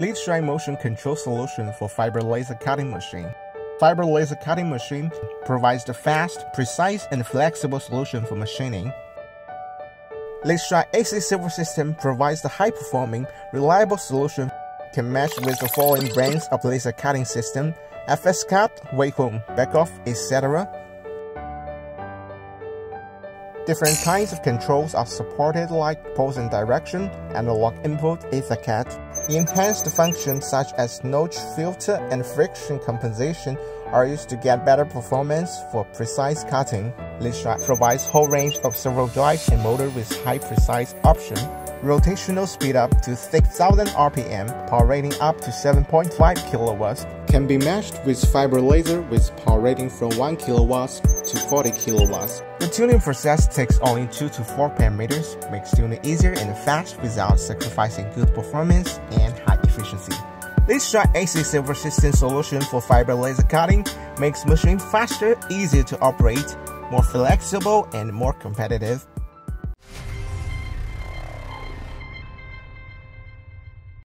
Leadshine motion control solution for fiber laser cutting machine. Fiber laser cutting machine provides the fast, precise, and flexible solution for machining. Leadshine AC servo system provides the high-performing, reliable solution can match with the following brands of laser cutting system, FS Cut, Weihong, Beckhoff, etc. Different kinds of controls are supported like pulse and direction, analog input, EtherCAT. Enhanced functions such as notch filter and friction compensation are used to get better performance for precise cutting. Leadshine provides whole range of servo drives and motor with high precise option rotational speed up to 6000 RPM, power rating up to 7.5 kilowatts, can be matched with fiber laser with power rating from 1 kilowatts to 40 kilowatts. The tuning process takes only 2 to 4 parameters, makes tuning easier and fast without sacrificing good performance and high efficiency. Leadshine AC servo system solution for fiber laser cutting makes machine faster, easier to operate, more flexible, and more competitive